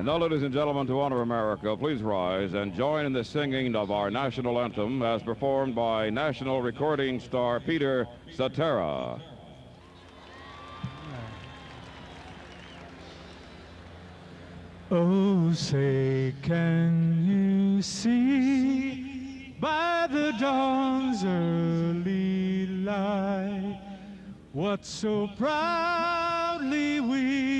And now, ladies and gentlemen, to honor America, please rise and join in the singing of our national anthem as performed by national recording star Peter Cetera. Oh, say, can you see by the dawn's early light what so proudly we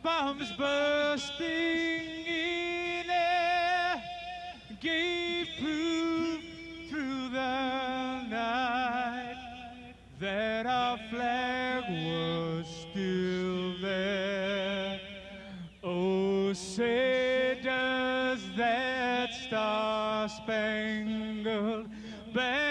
bombs bursting in air, gave proof through the night that our flag was still there. Oh, say does that star-spangled banner